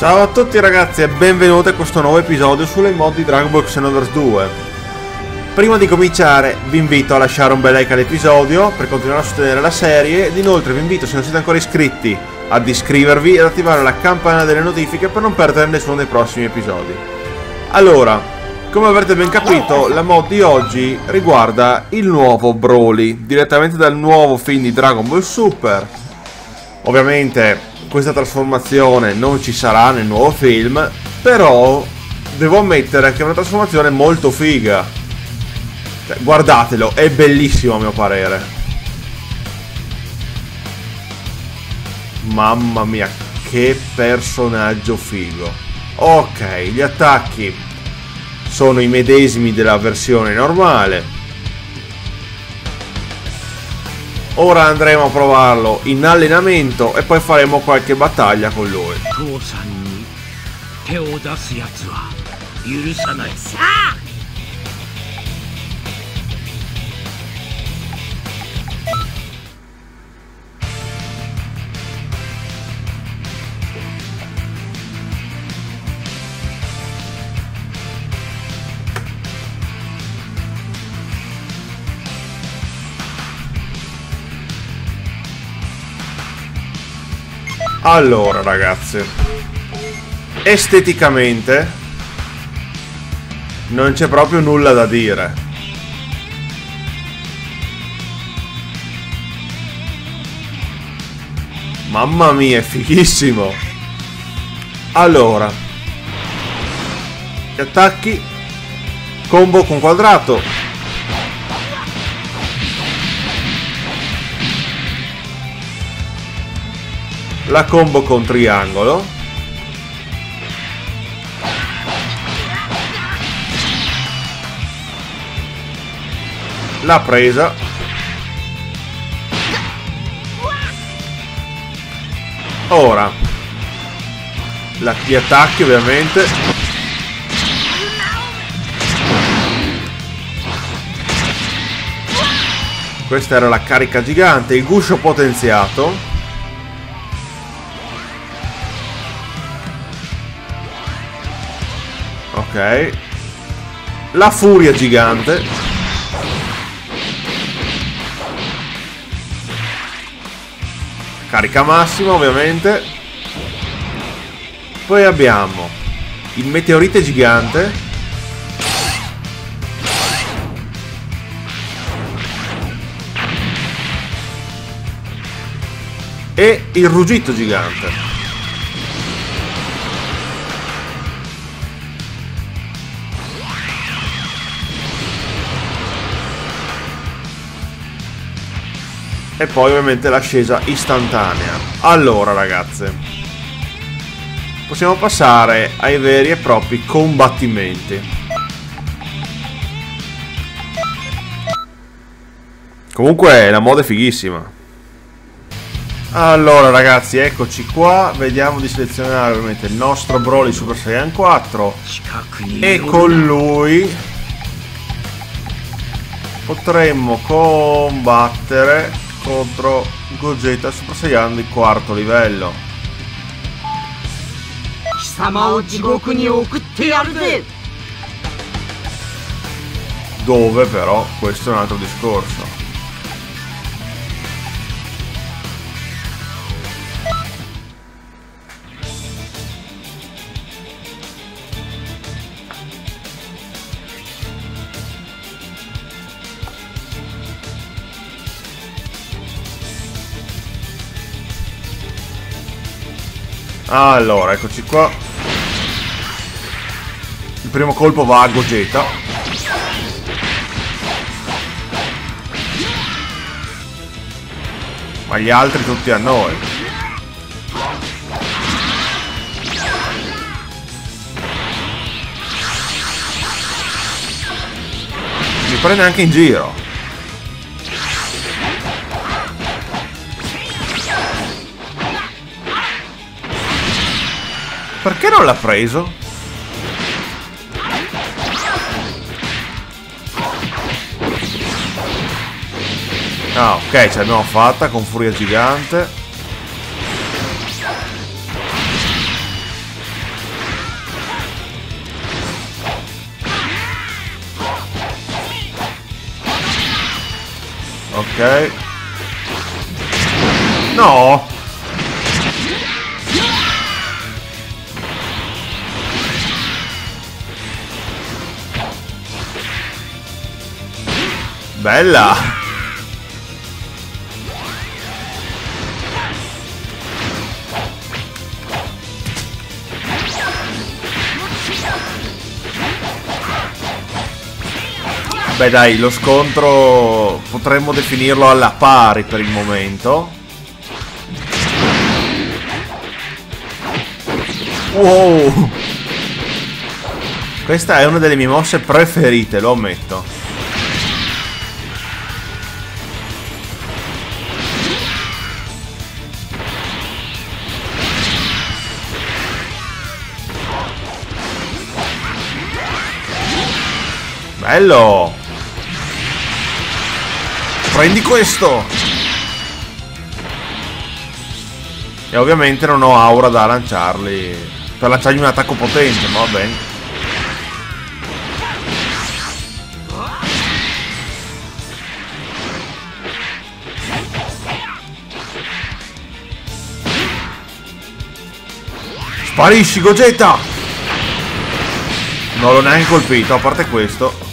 Ciao a tutti ragazzi e benvenuti a questo nuovo episodio sulle mod di Dragon Ball Xenoverse 2. Prima di cominciare vi invito a lasciare un bel like all'episodio per continuare a sostenere la serie ed inoltre vi invito se non siete ancora iscritti ad iscrivervi ed attivare la campana delle notifiche per non perdere nessuno dei prossimi episodi. Allora, come avrete ben capito, la mod di oggi riguarda il nuovo Broly, direttamente dal nuovo film di Dragon Ball Super. Ovviamente questa trasformazione non ci sarà nel nuovo film, però devo ammettere che è una trasformazione molto figa. Cioè, guardatelo, è bellissimo a mio parere. Mamma mia, che personaggio figo. Ok, gli attacchi sono i medesimi della versione normale. Ora andremo a provarlo in allenamento e poi faremo qualche battaglia con lui. 父 Allora ragazzi, esteticamente non c'è proprio nulla da dire. Mamma mia, è fighissimo. Allora, gli attacchi, combo con quadrato, la combo con triangolo. La presa. Ora la, gli attacchi ovviamente. Questa era la carica gigante il guscio potenziato Ok. La furia gigante. Carica massima, ovviamente. Poi abbiamo il meteorite gigante. E il ruggito gigante. E poi ovviamente l'ascesa istantanea. Allora ragazze, possiamo passare ai veri e propri combattimenti. Comunque la moda è fighissima. Allora ragazzi, eccoci qua, vediamo di selezionare ovviamente il nostro Broly Super Saiyan 4 e con lui potremmo combattere contro Gogeta Super Saiyan di quarto livello. Dove però questo è un altro discorso. Allora, eccoci qua. Il primo colpo va a Gogeta. Ma gli altri tutti a noi. Mi prende anche in giro. Perché non l'ha preso? Ah, ok, ce l'abbiamo fatta con furia gigante. Ok. No! Bella! Beh dai, lo scontro potremmo definirlo alla pari per il momento. Wow! Questa è una delle mie mosse preferite, lo ammetto. Bello! Prendi questo! E ovviamente non ho aura da lanciarli. Per lanciargli un attacco potente, ma va bene. Sparisci, Gogeta! Non l'ho neanche colpito, a parte questo.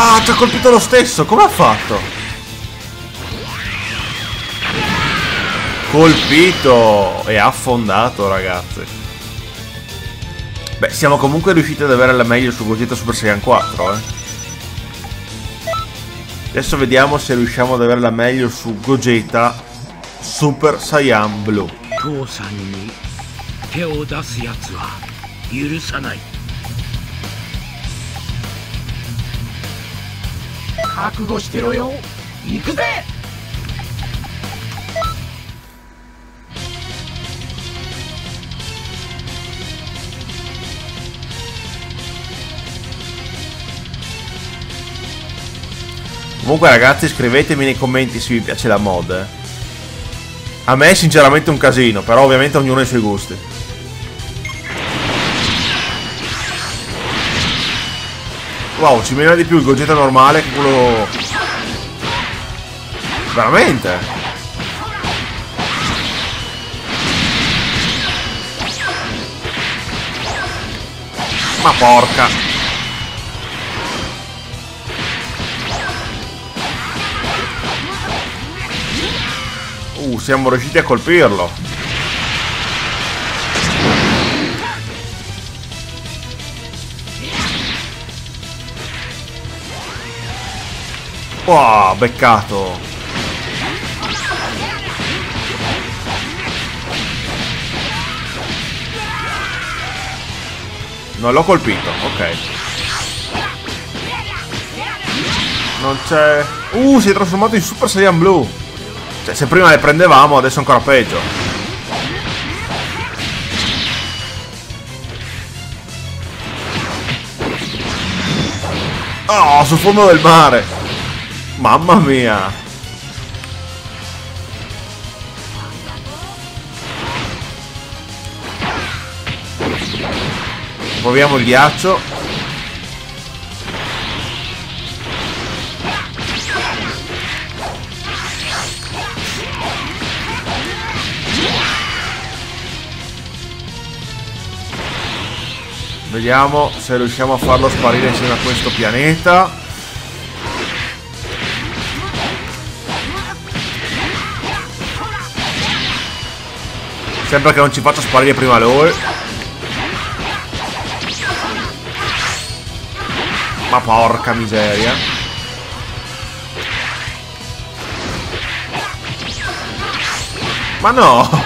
Ah, ci ha colpito lo stesso, come ha fatto? Colpito e affondato, ragazzi. Beh, siamo comunque riusciti ad avere la meglio su Gogeta Super Saiyan 4, eh. Adesso vediamo se riusciamo ad avere la meglio su Gogeta Super Saiyan Blue. 父さんに手を出すやつは許さない 覚悟してろよ行くぜ Comunque ragazzi scrivetemi nei commenti se vi piace la mod. eh. A me è sinceramente un casino, però ovviamente ognuno ha i suoi gusti. Wow, ci mena di più il Gogeta normale che quello... Veramente? Ma porca! Uh, siamo riusciti a colpirlo. Wow, beccato. Non l'ho colpito, ok. Non c'è... Uh, si è trasformato in Super Saiyan Blue. Cioè, se prima le prendevamo, adesso è ancora peggio. Oh, sul fondo del mare. Mamma mia. Proviamo il ghiaccio. Vediamo se riusciamo a farlo sparire insieme a questo pianeta. Sembra che non ci faccia sparire prima lui. Ma porca miseria. Ma no!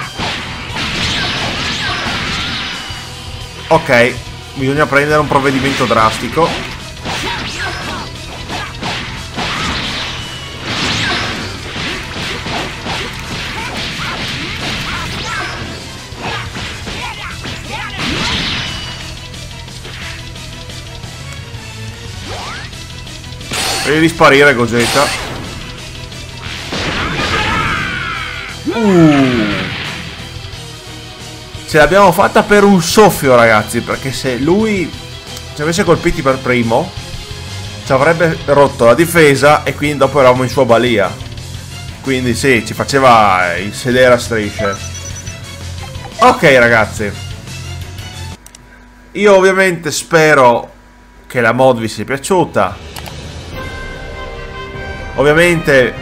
Ok, bisogna prendere un provvedimento drastico. Devi sparire Gogeta. Uh. Ce l'abbiamo fatta per un soffio ragazzi, perché se lui ci avesse colpiti per primo, ci avrebbe rotto la difesa e quindi dopo eravamo in sua balia. Quindi sì, ci faceva il sedere a strisce. Ok ragazzi. Io ovviamente spero che la mod vi sia piaciuta. Ovviamente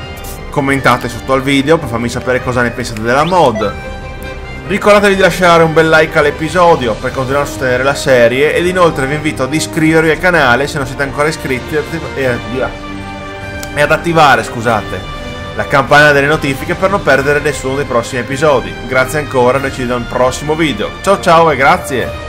commentate sotto al video per farmi sapere cosa ne pensate della mod. Ricordatevi di lasciare un bel like all'episodio per continuare a sostenere la serie ed inoltre vi invito ad iscrivervi al canale se non siete ancora iscritti e ad attivare, scusate, la campana delle notifiche per non perdere nessuno dei prossimi episodi. Grazie ancora, noi ci vediamo al prossimo video. Ciao ciao e grazie!